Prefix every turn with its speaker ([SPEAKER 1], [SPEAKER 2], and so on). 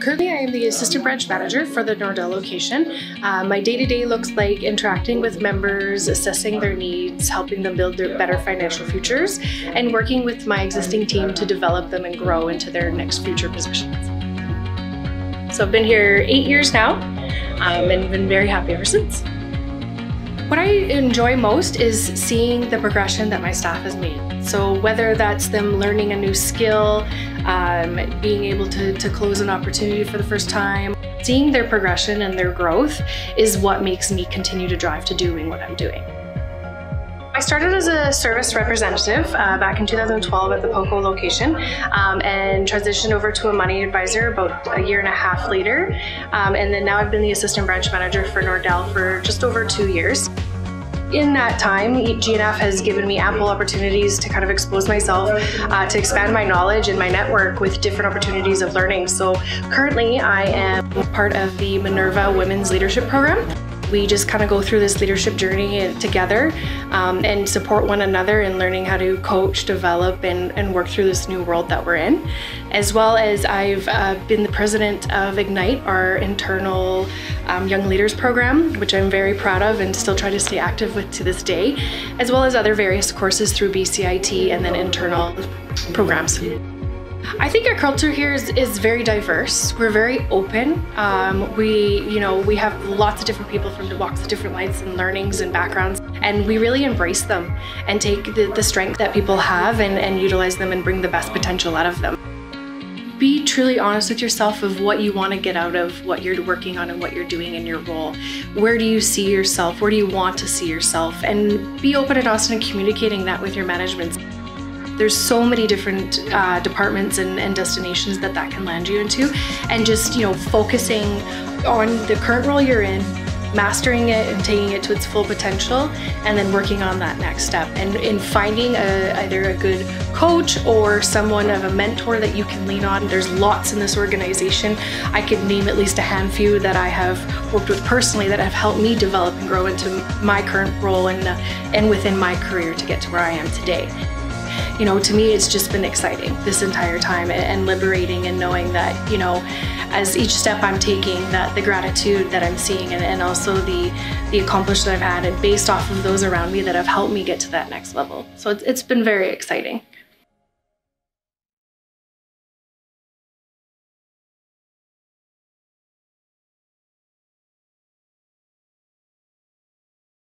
[SPEAKER 1] Currently, I am the assistant branch manager for the Nordel location. Uh, my day to day looks like interacting with members, assessing their needs, helping them build their better financial futures, and working with my existing team to develop them and grow into their next future positions. So I've been here eight years now um, and been very happy ever since. What I enjoy most is seeing the progression that my staff has made. So whether that's them learning a new skill, um, being able to, to close an opportunity for the first time, seeing their progression and their growth is what makes me continue to drive to doing what I'm doing. I started as a service representative uh, back in 2012 at the POCO location um, and transitioned over to a money advisor about a year and a half later. Um, and then now I've been the assistant branch manager for Nordel for just over two years. In that time, G&F has given me ample opportunities to kind of expose myself, uh, to expand my knowledge and my network with different opportunities of learning. So currently I am part of the Minerva Women's Leadership Program. We just kind of go through this leadership journey together um, and support one another in learning how to coach, develop, and, and work through this new world that we're in. As well as I've uh, been the president of Ignite, our internal um, Young Leaders program, which I'm very proud of and still try to stay active with to this day, as well as other various courses through BCIT and then internal programs. I think our culture here is, is very diverse. We're very open. Um, we, you know, we have lots of different people from the walks of different lives and learnings and backgrounds, and we really embrace them and take the, the strength that people have and, and utilize them and bring the best potential out of them. Be truly honest with yourself of what you want to get out of what you're working on and what you're doing in your role. Where do you see yourself? Where do you want to see yourself? And be open and honest in communicating that with your management. There's so many different uh, departments and, and destinations that that can land you into. And just, you know, focusing on the current role you're in, mastering it and taking it to its full potential and then working on that next step. And in finding a, either a good coach or someone of a mentor that you can lean on. There's lots in this organization. I could name at least a handful that i have worked with personally that have helped me develop and grow into my current role and, uh, and within my career to get to where i am today you know, to me, it's just been exciting this entire time and liberating and knowing that, you know, as each step I'm taking, that the gratitude that I'm seeing and, and also the, the accomplishment I've had and based off of those around me that have helped me get to that next level. So it's, it's been very exciting.